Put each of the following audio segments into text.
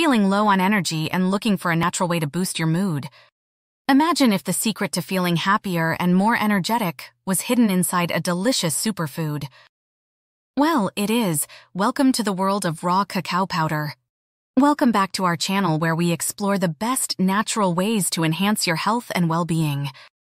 feeling low on energy and looking for a natural way to boost your mood? Imagine if the secret to feeling happier and more energetic was hidden inside a delicious superfood. Well, it is. Welcome to the world of raw cacao powder. Welcome back to our channel where we explore the best natural ways to enhance your health and well-being.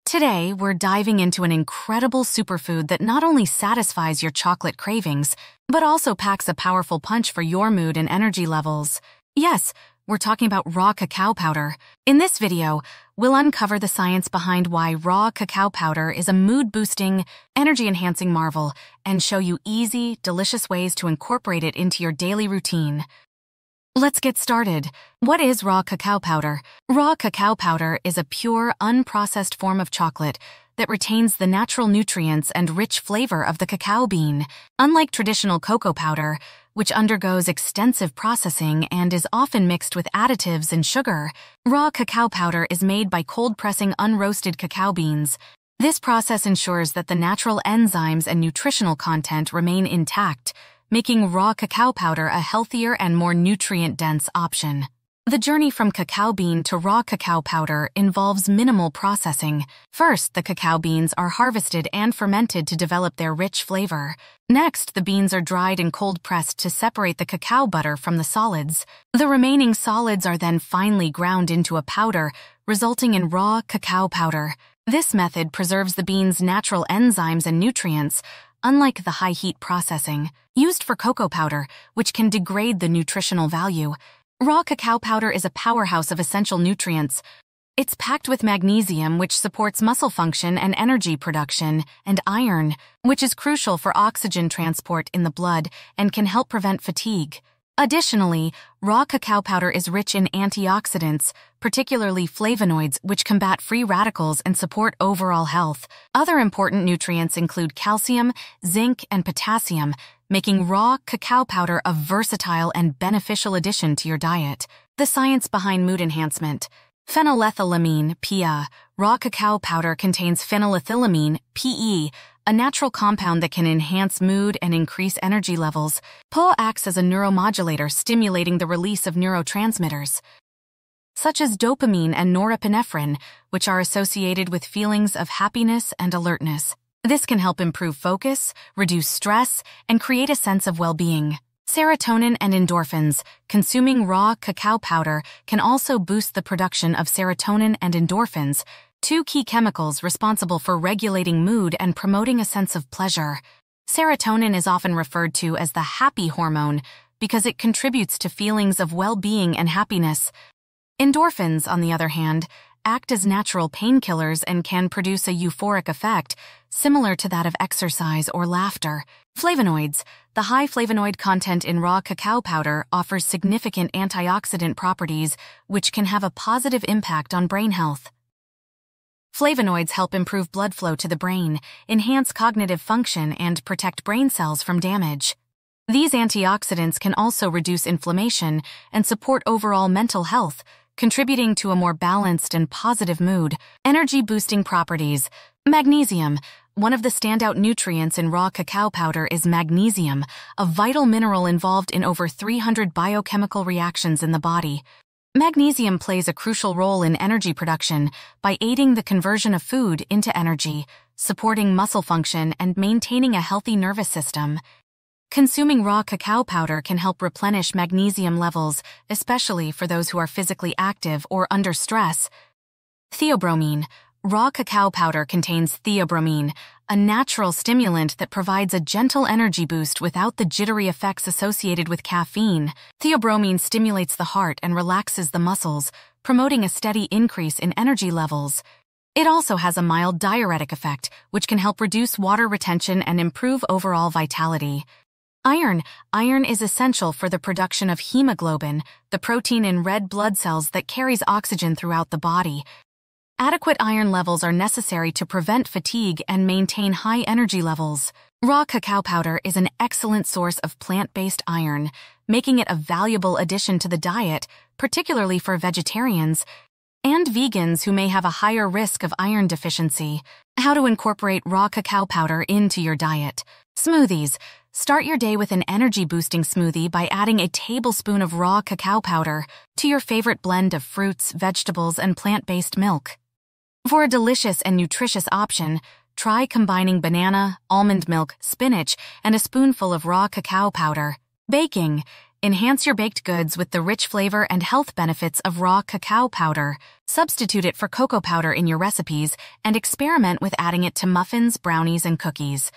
Today, we're diving into an incredible superfood that not only satisfies your chocolate cravings, but also packs a powerful punch for your mood and energy levels. Yes, we're talking about raw cacao powder. In this video, we'll uncover the science behind why raw cacao powder is a mood-boosting, energy-enhancing marvel and show you easy, delicious ways to incorporate it into your daily routine. Let's get started. What is raw cacao powder? Raw cacao powder is a pure, unprocessed form of chocolate that retains the natural nutrients and rich flavor of the cacao bean. Unlike traditional cocoa powder, which undergoes extensive processing and is often mixed with additives and sugar, raw cacao powder is made by cold pressing unroasted cacao beans. This process ensures that the natural enzymes and nutritional content remain intact, making raw cacao powder a healthier and more nutrient-dense option. The journey from cacao bean to raw cacao powder involves minimal processing. First, the cacao beans are harvested and fermented to develop their rich flavor. Next, the beans are dried and cold pressed to separate the cacao butter from the solids. The remaining solids are then finely ground into a powder, resulting in raw cacao powder. This method preserves the bean's natural enzymes and nutrients, unlike the high heat processing used for cocoa powder, which can degrade the nutritional value. Raw cacao powder is a powerhouse of essential nutrients. It's packed with magnesium, which supports muscle function and energy production, and iron, which is crucial for oxygen transport in the blood and can help prevent fatigue. Additionally, raw cacao powder is rich in antioxidants, particularly flavonoids, which combat free radicals and support overall health. Other important nutrients include calcium, zinc, and potassium, making raw cacao powder a versatile and beneficial addition to your diet. The science behind mood enhancement. Phenylethylamine, PEA, raw cacao powder contains phenylethylamine, PE, a natural compound that can enhance mood and increase energy levels. PEA acts as a neuromodulator stimulating the release of neurotransmitters, such as dopamine and norepinephrine, which are associated with feelings of happiness and alertness. This can help improve focus, reduce stress, and create a sense of well-being. Serotonin and endorphins. Consuming raw cacao powder can also boost the production of serotonin and endorphins, two key chemicals responsible for regulating mood and promoting a sense of pleasure. Serotonin is often referred to as the happy hormone because it contributes to feelings of well-being and happiness. Endorphins, on the other hand, act as natural painkillers and can produce a euphoric effect, similar to that of exercise or laughter. Flavonoids. The high flavonoid content in raw cacao powder offers significant antioxidant properties, which can have a positive impact on brain health. Flavonoids help improve blood flow to the brain, enhance cognitive function, and protect brain cells from damage. These antioxidants can also reduce inflammation and support overall mental health, contributing to a more balanced and positive mood. Energy boosting properties. Magnesium. One of the standout nutrients in raw cacao powder is magnesium, a vital mineral involved in over 300 biochemical reactions in the body. Magnesium plays a crucial role in energy production by aiding the conversion of food into energy, supporting muscle function, and maintaining a healthy nervous system. Consuming raw cacao powder can help replenish magnesium levels, especially for those who are physically active or under stress. Theobromine. Raw cacao powder contains theobromine, a natural stimulant that provides a gentle energy boost without the jittery effects associated with caffeine. Theobromine stimulates the heart and relaxes the muscles, promoting a steady increase in energy levels. It also has a mild diuretic effect, which can help reduce water retention and improve overall vitality. Iron. Iron is essential for the production of hemoglobin, the protein in red blood cells that carries oxygen throughout the body. Adequate iron levels are necessary to prevent fatigue and maintain high energy levels. Raw cacao powder is an excellent source of plant-based iron, making it a valuable addition to the diet, particularly for vegetarians and vegans who may have a higher risk of iron deficiency. How to incorporate raw cacao powder into your diet. Smoothies. Start your day with an energy boosting smoothie by adding a tablespoon of raw cacao powder to your favorite blend of fruits, vegetables, and plant based milk. For a delicious and nutritious option, try combining banana, almond milk, spinach, and a spoonful of raw cacao powder. Baking. Enhance your baked goods with the rich flavor and health benefits of raw cacao powder. Substitute it for cocoa powder in your recipes and experiment with adding it to muffins, brownies, and cookies.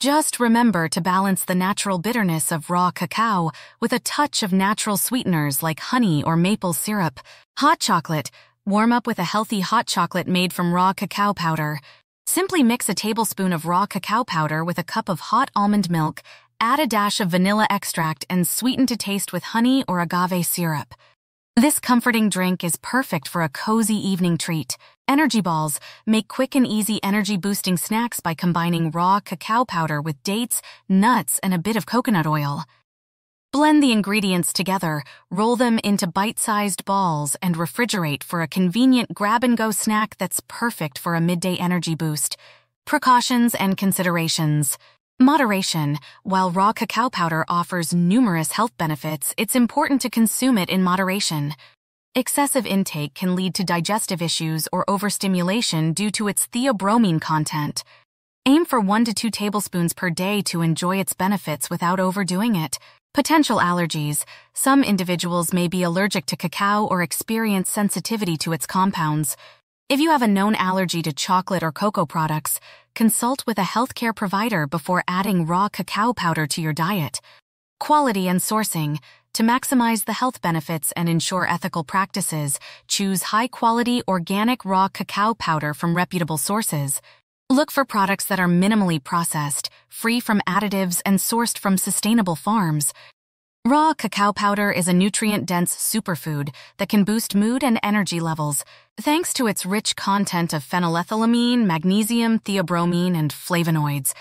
Just remember to balance the natural bitterness of raw cacao with a touch of natural sweeteners like honey or maple syrup. Hot chocolate. Warm up with a healthy hot chocolate made from raw cacao powder. Simply mix a tablespoon of raw cacao powder with a cup of hot almond milk, add a dash of vanilla extract, and sweeten to taste with honey or agave syrup. This comforting drink is perfect for a cozy evening treat. Energy balls make quick and easy energy boosting snacks by combining raw cacao powder with dates, nuts, and a bit of coconut oil. Blend the ingredients together, roll them into bite-sized balls, and refrigerate for a convenient grab-and-go snack that's perfect for a midday energy boost. Precautions and considerations. Moderation. While raw cacao powder offers numerous health benefits, it's important to consume it in moderation. Excessive intake can lead to digestive issues or overstimulation due to its theobromine content. Aim for 1 to 2 tablespoons per day to enjoy its benefits without overdoing it. Potential allergies. Some individuals may be allergic to cacao or experience sensitivity to its compounds. If you have a known allergy to chocolate or cocoa products, consult with a healthcare provider before adding raw cacao powder to your diet. Quality and sourcing. To maximize the health benefits and ensure ethical practices, choose high-quality organic raw cacao powder from reputable sources. Look for products that are minimally processed, free from additives, and sourced from sustainable farms. Raw cacao powder is a nutrient-dense superfood that can boost mood and energy levels, thanks to its rich content of phenylethylamine, magnesium, theobromine, and flavonoids.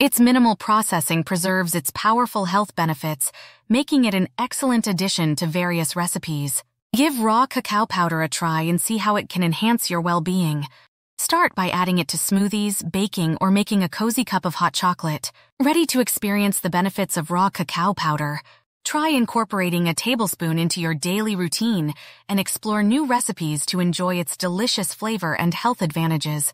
Its minimal processing preserves its powerful health benefits, making it an excellent addition to various recipes. Give raw cacao powder a try and see how it can enhance your well-being. Start by adding it to smoothies, baking, or making a cozy cup of hot chocolate. Ready to experience the benefits of raw cacao powder? Try incorporating a tablespoon into your daily routine and explore new recipes to enjoy its delicious flavor and health advantages.